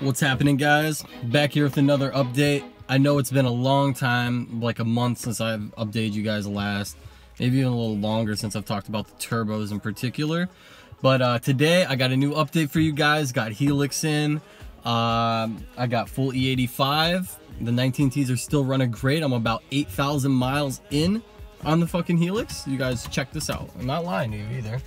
What's happening guys? Back here with another update. I know it's been a long time, like a month since I've updated you guys last. Maybe even a little longer since I've talked about the turbos in particular. But uh, today I got a new update for you guys. Got Helix in. Um, I got full E85. The 19Ts are still running great. I'm about 8,000 miles in on the fucking Helix. You guys check this out. I'm not lying to you either.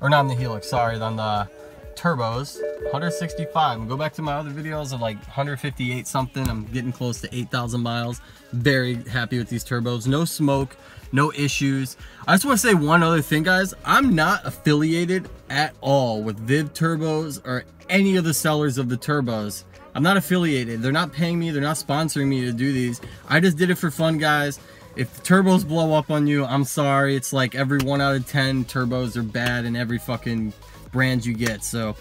Or not on the Helix, sorry, on the turbos 165 go back to my other videos of like 158 something. I'm getting close to 8,000 miles. Very happy with these turbos. No smoke no issues. I just want to say one other thing guys. I'm not affiliated at all with viv turbos or any of the sellers of the turbos. I'm not affiliated. They're not paying me. They're not sponsoring me to do these. I just did it for fun guys. If the turbos blow up on you i'm sorry. It's like every one out of ten turbos are bad in every fucking brands you get. So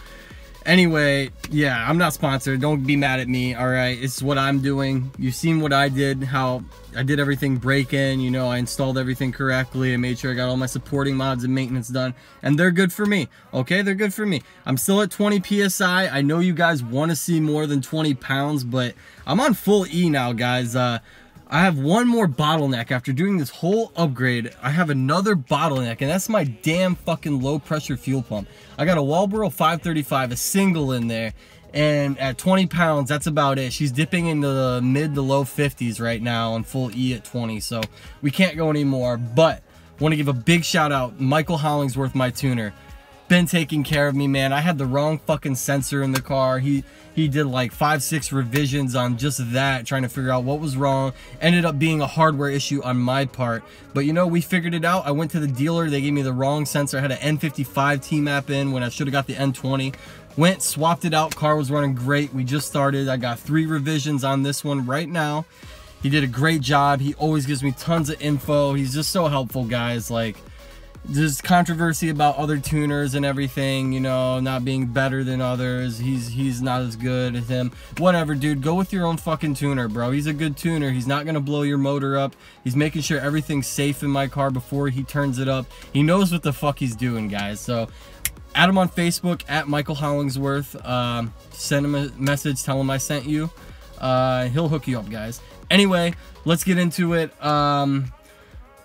anyway, yeah, I'm not sponsored. Don't be mad at me. All right, it's what I'm doing. You've seen what I did, how I did everything break in. You know, I installed everything correctly. I made sure I got all my supporting mods and maintenance done, and they're good for me. Okay, they're good for me. I'm still at 20 psi. I know you guys want to see more than 20 pounds, but I'm on full E now, guys. Uh, I have one more bottleneck after doing this whole upgrade. I have another bottleneck and that's my damn fucking low pressure fuel pump. I got a Walbro 535, a single in there and at 20 pounds, that's about it. She's dipping into the mid to low 50s right now on full E at 20. So we can't go anymore, but want to give a big shout out, Michael Hollingsworth, my tuner been taking care of me, man. I had the wrong fucking sensor in the car. He he did like five, six revisions on just that, trying to figure out what was wrong. Ended up being a hardware issue on my part. But you know, we figured it out. I went to the dealer. They gave me the wrong sensor. I had an N55 T-Map in when I should have got the N20. Went, swapped it out. Car was running great. We just started. I got three revisions on this one right now. He did a great job. He always gives me tons of info. He's just so helpful, guys. Like, there's controversy about other tuners and everything, you know, not being better than others. He's he's not as good as him. Whatever, dude. Go with your own fucking tuner, bro. He's a good tuner. He's not gonna blow your motor up. He's making sure everything's safe in my car before he turns it up. He knows what the fuck he's doing, guys. So add him on Facebook at Michael Hollingsworth. Um, send him a message, tell him I sent you. Uh, he'll hook you up, guys. Anyway, let's get into it. Um,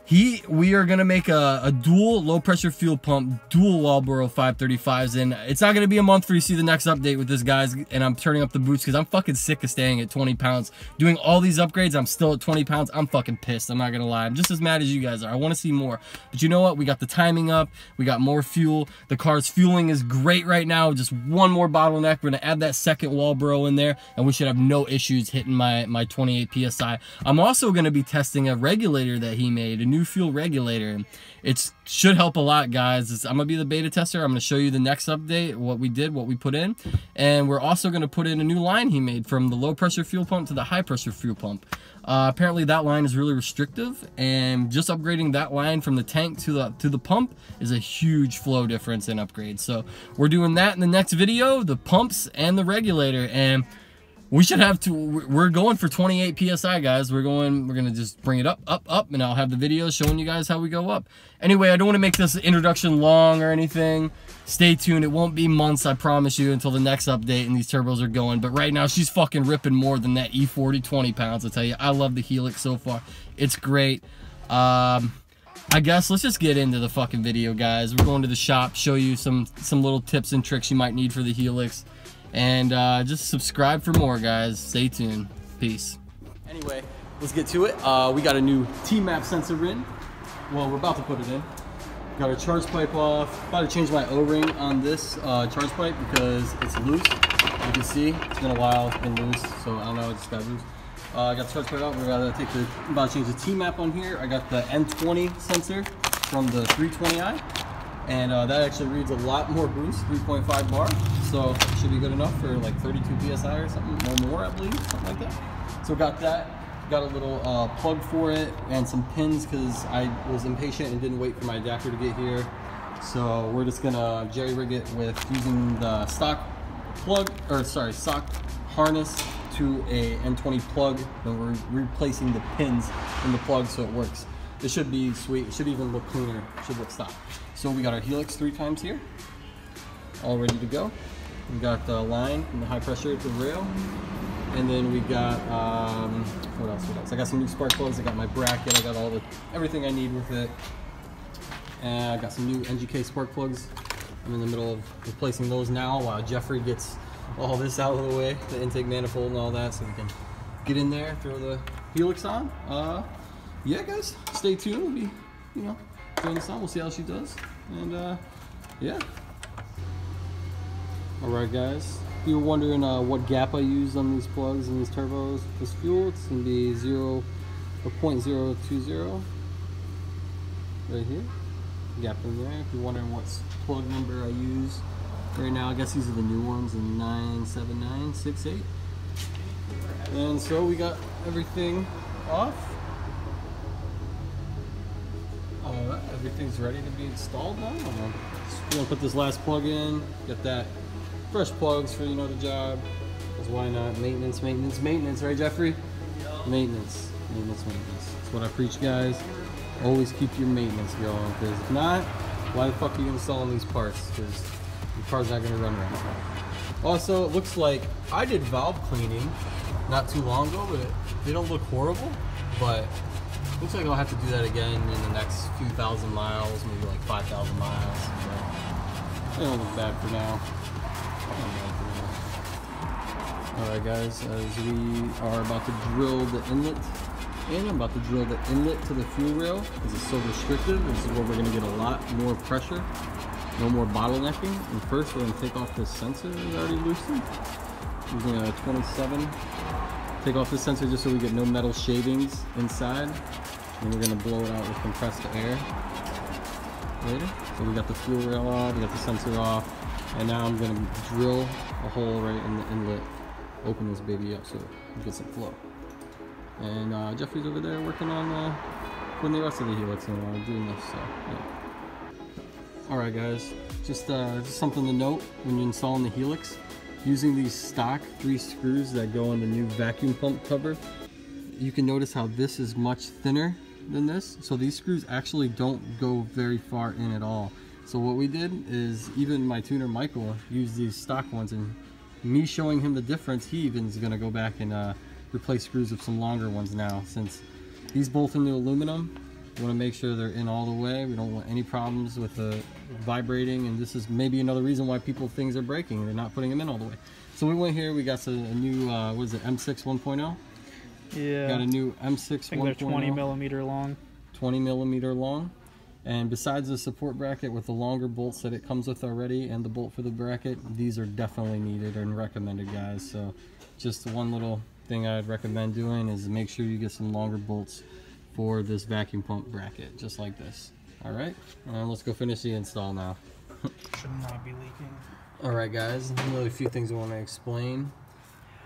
he, we are gonna make a, a dual low pressure fuel pump, dual Walbro 535s, and it's not gonna be a month for you see the next update with this, guys. And I'm turning up the boots because I'm fucking sick of staying at 20 pounds. Doing all these upgrades, I'm still at 20 pounds. I'm fucking pissed. I'm not gonna lie. I'm just as mad as you guys are. I want to see more, but you know what? We got the timing up. We got more fuel. The car's fueling is great right now. Just one more bottleneck. We're gonna add that second Walbro in there, and we should have no issues hitting my my 28 psi. I'm also gonna be testing a regulator that he made, a new new fuel regulator. It should help a lot, guys. It's, I'm going to be the beta tester. I'm going to show you the next update, what we did, what we put in. And we're also going to put in a new line he made from the low pressure fuel pump to the high pressure fuel pump. Uh, apparently that line is really restrictive and just upgrading that line from the tank to the to the pump is a huge flow difference in upgrade. So we're doing that in the next video, the pumps and the regulator. And we should have to we're going for 28 psi guys. We're going we're gonna just bring it up up up and i'll have the video showing you guys how we go up. Anyway i don't want to make this introduction long or anything. Stay tuned. It won't be months i promise you until the next update and these turbos are going. But right now she's fucking ripping more than that e40 20 pounds i tell you. I love the helix so far. It's great. Um I guess let's just get into the fucking video, guys. We're going to the shop, show you some some little tips and tricks you might need for the Helix. And uh, just subscribe for more, guys. Stay tuned. Peace. Anyway, let's get to it. Uh, we got a new T-map sensor in. Well, we're about to put it in. Got our charge pipe off. About to change my O-ring on this uh, charge pipe because it's loose. You can see it's been a while. It's been loose, so I don't know. It just got loose. Uh, I got the charge pipe out. We're about to take the. About to change the T-map on here. I got the N20 sensor from the 320i and uh, that actually reads a lot more boost 3.5 bar so should be good enough for like 32 psi or something or more i believe something like that so got that got a little uh, plug for it and some pins because i was impatient and didn't wait for my adapter to get here so we're just gonna jerry rig it with using the stock plug or sorry stock harness to a n20 plug and we're replacing the pins in the plug so it works it should be sweet. It should even look cleaner. It should look stock. So we got our Helix three times here, all ready to go. We got the line and the high pressure at the rail. And then we got, um, what else, what else? I got some new spark plugs, I got my bracket, I got all the, everything I need with it. And I got some new NGK spark plugs. I'm in the middle of replacing those now while Jeffrey gets all this out of the way, the intake manifold and all that, so we can get in there, throw the Helix on. Uh, yeah, guys, stay tuned. We'll be, you know, throwing this on. We'll see how she does. And uh, yeah. All right, guys. If you're wondering uh, what gap I use on these plugs and these turbos, this fuel, it's gonna be zero or 0.020 right here. Gap in there. If you're wondering what plug number I use right now, I guess these are the new ones in 97968. And so we got everything off. Everything's ready to be installed now. We're gonna put this last plug in, get that fresh plugs for you know the job. Because why not? Maintenance, maintenance, maintenance, right Jeffrey? Maintenance, maintenance, maintenance. That's what I preach guys. Always keep your maintenance going because if not, why the fuck are you installing these parts? Because your car's not gonna run right. Also, it looks like I did valve cleaning not too long ago, but they don't look horrible. But looks like I'll have to do that again in the next few thousand miles, maybe like 5,000 miles. But they don't look bad for now. Alright guys, as we are about to drill the inlet and I'm about to drill the inlet to the fuel rail because it's so restrictive. This is where we're going to get a lot more pressure, no more bottlenecking. And first we're going to take off this sensor that's already loosened using a 27 Take off the sensor just so we get no metal shavings inside. And we're gonna blow it out with compressed air later. So we got the fuel rail off, we got the sensor off, and now I'm gonna drill a hole right in the inlet, open this baby up so we get some flow. And uh, Jeffrey's over there working on uh, putting the rest of the helix in while I'm doing this. So, yeah. All right, guys, just, uh, just something to note when you're installing the helix using these stock three screws that go on the new vacuum pump cover you can notice how this is much thinner than this. So these screws actually don't go very far in at all. So what we did is even my tuner Michael used these stock ones and me showing him the difference he even is going to go back and uh, replace screws with some longer ones now since these bolt into aluminum we want to make sure they're in all the way. We don't want any problems with the vibrating, and this is maybe another reason why people things are breaking. They're not putting them in all the way. So we went here. We got a, a new uh, what is it? M6 1.0. Yeah. Got a new M6 I think they're 20 millimeter long. 20 millimeter long. And besides the support bracket with the longer bolts that it comes with already and the bolt for the bracket, these are definitely needed and recommended, guys. So just one little thing I'd recommend doing is make sure you get some longer bolts for this vacuum pump bracket, just like this. All right, uh, let's go finish the install now. Should not be leaking. All right, guys, another few things I want to explain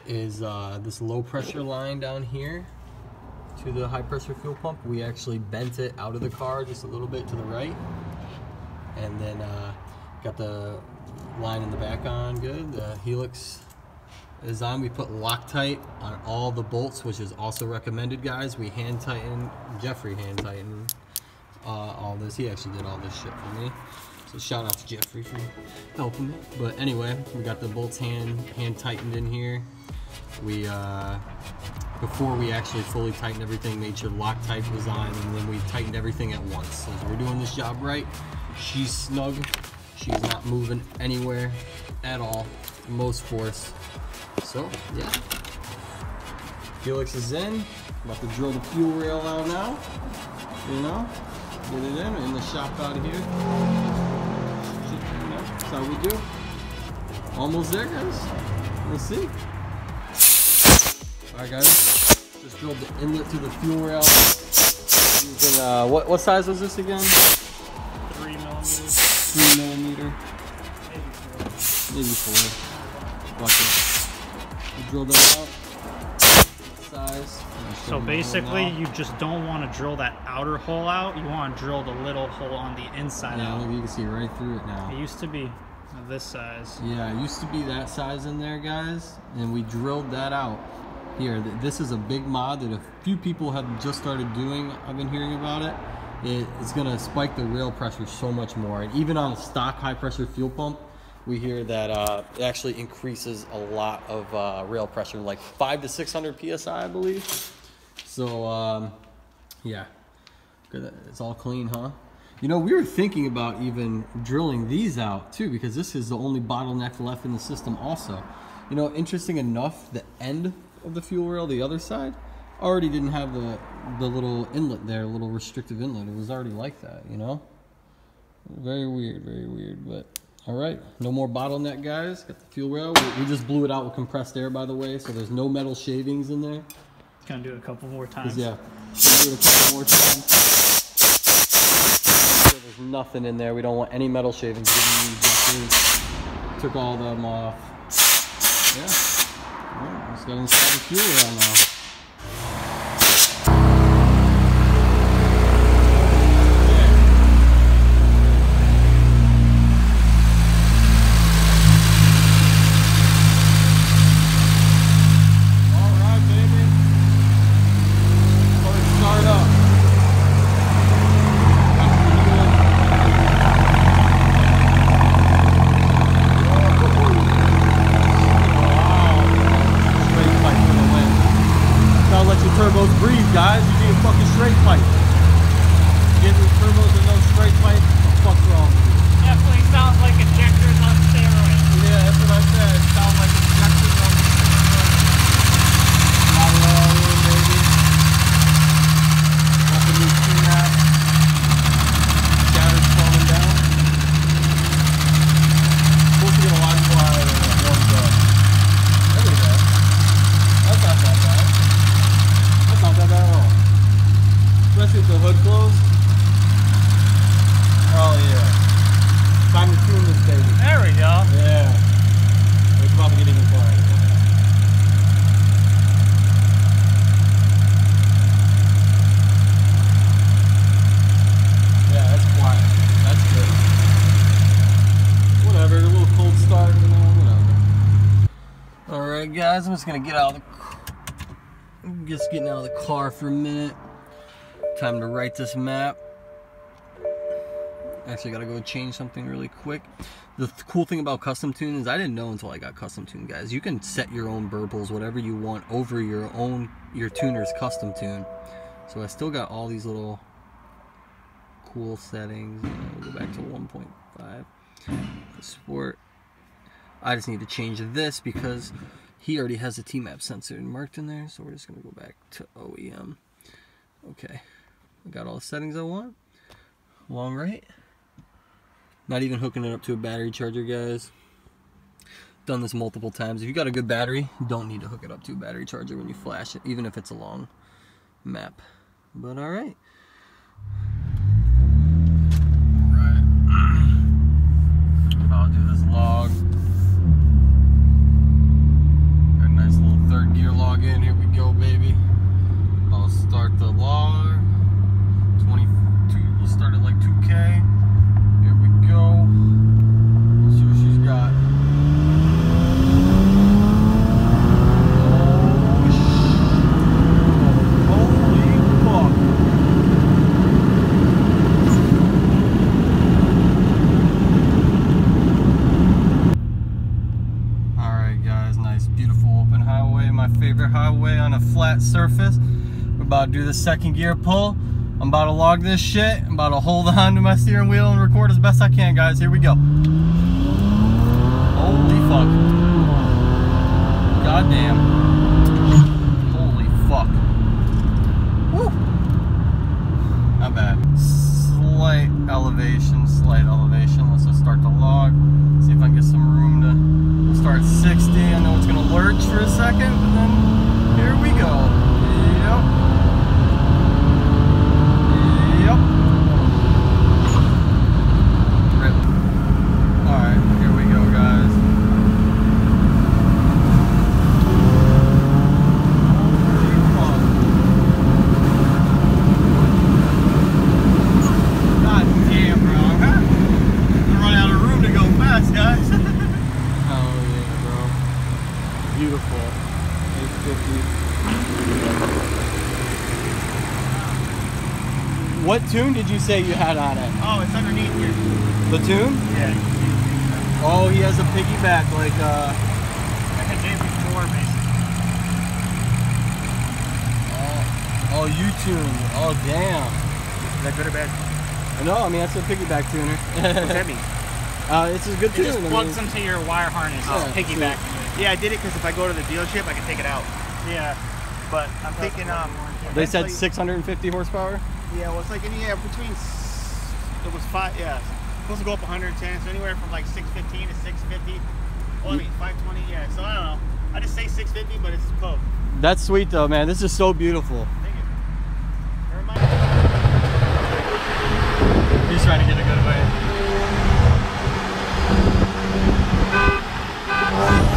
is uh, this low pressure line down here to the high pressure fuel pump. We actually bent it out of the car just a little bit to the right. And then uh, got the line in the back on good. The Helix is on. We put Loctite on all the bolts, which is also recommended, guys. We hand tighten, Jeffrey hand tightened uh, all this. He actually did all this shit for me. So shout out to Jeffrey for helping me. But anyway, we got the bolts hand hand tightened in here. We uh, before we actually fully tightened everything, made sure Loctite was on, and then we tightened everything at once. So we're doing this job right. She's snug. She's not moving anywhere at all. Most force. So, yeah. Helix is in. About to drill the fuel rail out now. You know? Get it in, in the shop out of here. That's how we do. Almost there, guys. Let's see. Alright, guys. Just drilled the inlet to the fuel rail. Using, uh, what, what size was this again? Three millimeters. Three millimeter. Maybe four. Maybe four. Bucket drill that out. Size. So basically, you just don't want to drill that outer hole out. You want to drill the little hole on the inside yeah, out. look, you can see right through it now. It used to be this size. Yeah, it used to be that size in there, guys, and we drilled that out. Here, this is a big mod that a few people have just started doing. I've been hearing about it. It's gonna spike the rail pressure so much more. And even on a stock high pressure fuel pump, we hear that uh, it actually increases a lot of uh, rail pressure, like five to 600 psi, I believe. So, um, yeah. It's all clean, huh? You know, we were thinking about even drilling these out too, because this is the only bottleneck left in the system. Also, you know, interesting enough, the end of the fuel rail, the other side, already didn't have the the little inlet there, a little restrictive inlet. It was already like that, you know. Very weird, very weird, but all right, no more bottleneck, guys. Got the fuel rail. We, we just blew it out with compressed air, by the way, so there's no metal shavings in there. Gonna do it a couple more times. Yeah, do it a couple more times. There's nothing in there. We don't want any metal shavings. Took all them off. Yeah. Well, let's go install the fuel rail now. All right, baby. Let's start up. Straight pipe for the win. Gotta let your turbos breathe, guys. You need a fucking straight pipe. Get your turbos and no straight pipe. What the fuck's wrong? Definitely sounds like injectors on steroids. Yeah, that's what I said. Sound like injectors on the Not at all in, baby. Got the new T-Map. Scatter's falling down. Supposed to get a lot more out of it when it warms up. There we go. That's not that bad. That's not that at all. Especially with the hood closed. Oh yeah. Time to tune this baby. There we go. Yeah. It's about to get even quieter. Yeah, that's quiet. That's good. Whatever, a little cold start, you know, whatever. Alright guys, I'm just gonna get out of the I'm just getting out of the car for a minute. Time to write this map. Actually, gotta go change something really quick. The th- cool thing about custom tune is I didn't know until I got custom tune, guys. You can set your own burbles, whatever you want, over your own your tuner's custom tune. So I still got all these little cool settings. Uh, we'll go back to 1.5. The sport. I just need to change this because he already has a T-map sensor marked in there. So we're just gonna go back to OEM. Okay, I got all the settings I want. Long right. Not even hooking it up to a battery charger, guys. Done this multiple times. If you got a good battery, don't need to hook it up to a battery charger when you flash it, even if it's a long map. But all right. Alright. I'll do this log. Little third gear log in. Here we go, baby. I'll start the log. 22, we'll start at like 2K. Here we go. Let's see what she's got. Oh, sh- Holy fuck. Alright guys, nice beautiful open highway, my favorite highway on a flat surface. We're about to do the second gear pull. I'm about to log this shit. I'm about to hold on to my steering wheel and record as best I can, guys. Here we go. Holy fuck. Goddamn. Holy fuck. Woo. Not bad. Slight elevation, slight elevation. Let's just start the log. See if I can get some room to start 60. I know it's gonna lurch for a second, but then here we go. Yep. Rip. Alright, here we go, guys. Holy fuck. God damn, bro. I'm gonna run out of room to go fast, guys. oh, yeah, bro. Beautiful. 850. What tune did you say you had on it? Oh, it's underneath here. The tune? Yeah. Oh, he has a piggyback like uh. Like a JB4 basically. Oh, oh U-tune. Oh damn. Is that good or bad? No, I mean that's a piggyback tuner. What's that mean? uh, it's a good It tune. just I mean, plugs into your wire harness. Oh, it's piggyback. Yeah, I did it because if I go to the dealership, I can take it out. Yeah. But I'm thinking, um, They said 650 horsepower. Yeah, well, it's like any yeah between it was five yeah supposed to go up 110, so anywhere from like 615 to 650. Well, I mean 520, yeah. So I don't know. I just say 650, but it's close. That's sweet though, man. This is so beautiful. Thank you. Never mind. He's trying to get a good way.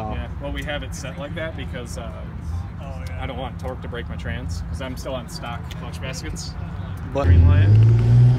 Wow. Yeah. Well, we have it set like that because uh, Oh yeah. I don't want torque to break my trans because I'm still on stock clutch baskets. But Green light.